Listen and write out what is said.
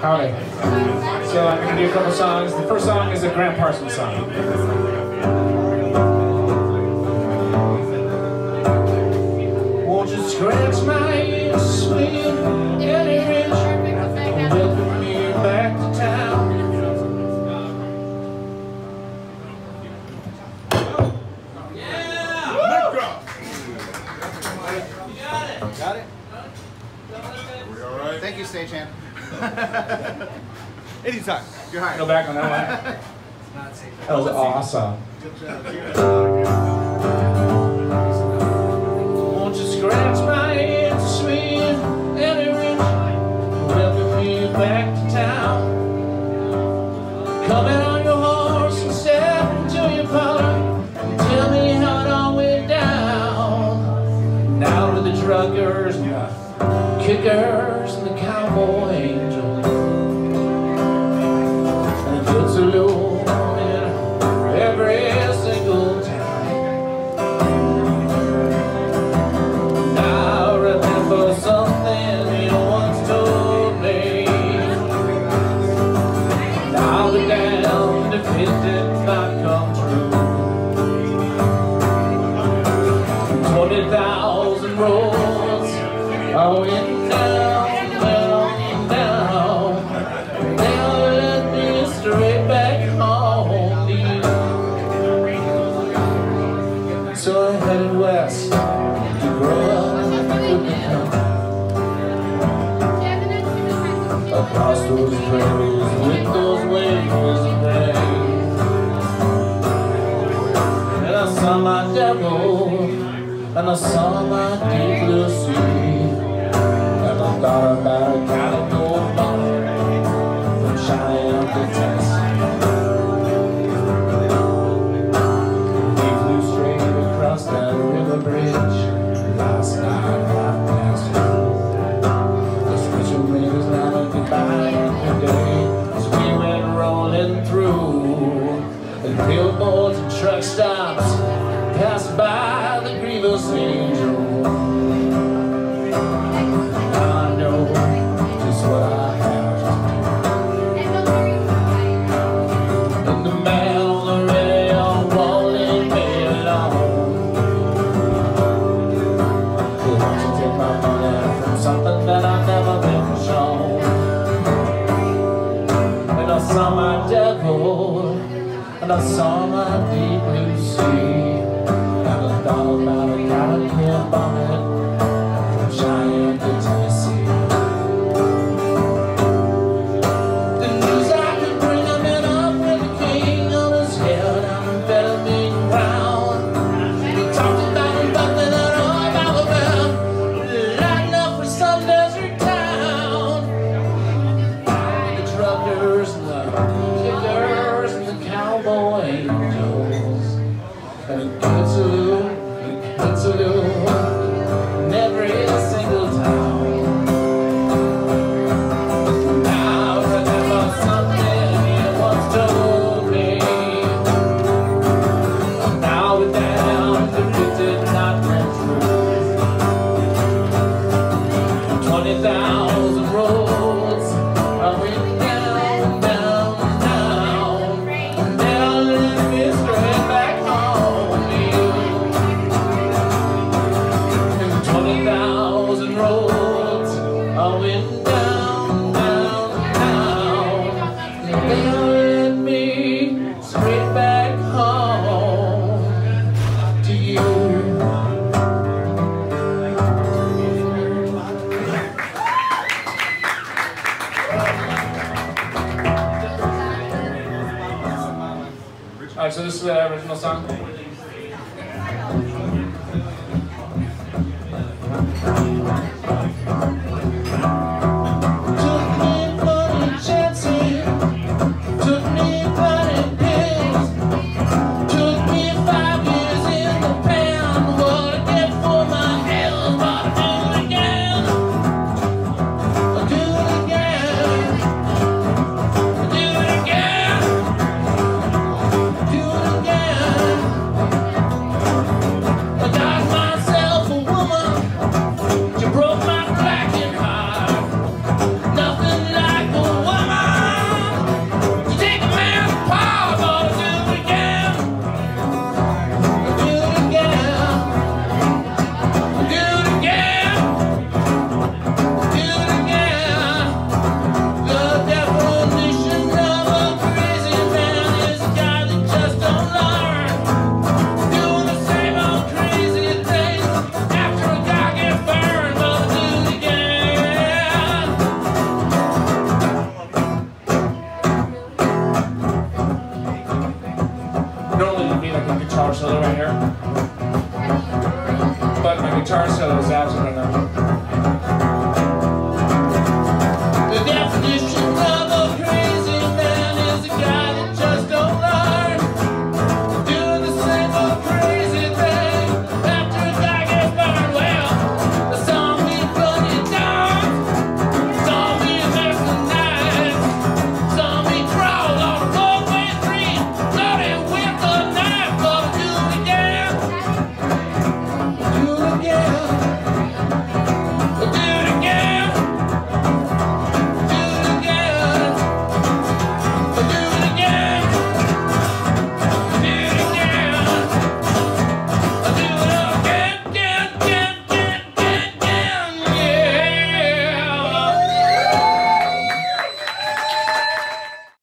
Howdy. So I'm going to do a couple songs. The first song is a Gram Parsons song. Won't you scratch my ears, sweet Eddie Rich, and welcome me back to town. Got it? We all right? Thank you, stagehand. Anytime. You're hired. Go back on that one. That was awesome. Won't you scratch my head, sweet Eddie Rich, welcome me back to town. Coming on your horse and step into your parlor and tell me how it all went down. Now to the druggers and the kickers and the cowboy roads are went down, down, down. Now let me straight back home. So I headed west to grow up. Across those prairies with those waves and I saw my deep blue sea. And I thought about calico I saw my deep blue sea. And thought about the All right, so this is the original song. right here.